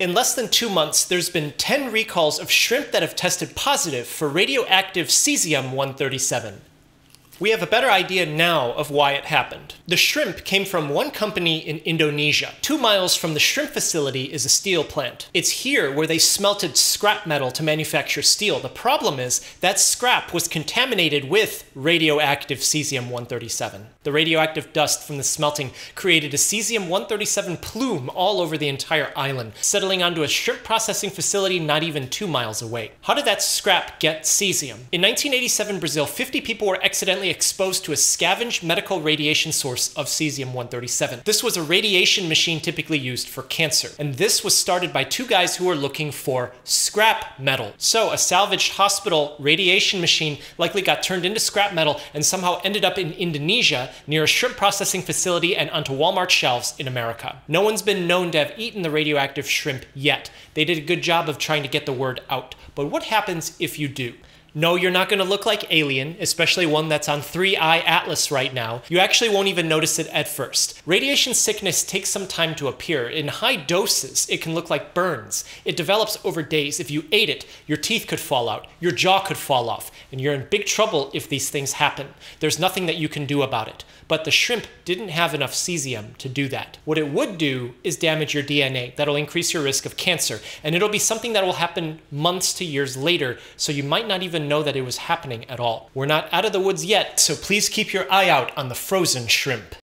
In less than two months, there's been 10 recalls of shrimp that have tested positive for radioactive cesium 137. We have a better idea now of why it happened. The shrimp came from one company in Indonesia. Two miles from the shrimp facility is a steel plant. It's here where they smelted scrap metal to manufacture steel. The problem is that scrap was contaminated with radioactive cesium 137. The radioactive dust from the smelting created a cesium 137 plume all over the entire island, settling onto a shrimp processing facility not even two miles away. How did that scrap get cesium? In 1987 Brazil, 50 people were exposed to a scavenged medical radiation source of cesium-137. This was a radiation machine typically used for cancer, and this was started by two guys who were looking for scrap metal. So a salvaged hospital radiation machine likely got turned into scrap metal and somehow ended up in Indonesia near a shrimp processing facility and onto Walmart shelves in America. No one's been known to have eaten the radioactive shrimp yet. They did a good job of trying to get the word out. But what happens if you do? No, you're not going to look like Alien, especially one that's on 3i Atlas right now. You actually won't even notice it at first. Radiation sickness takes some time to appear. In high doses, it can look like burns. It develops over days. If you ate it, your teeth could fall out, your jaw could fall off, and you're in big trouble if these things happen. There's nothing that you can do about it. But the shrimp didn't have enough cesium to do that. What it would do is damage your DNA. That'll increase your risk of cancer, and it'll be something that will happen months to years later, so you might not even even know that it was happening at all. We're not out of the woods yet, so please keep your eye out on the frozen shrimp.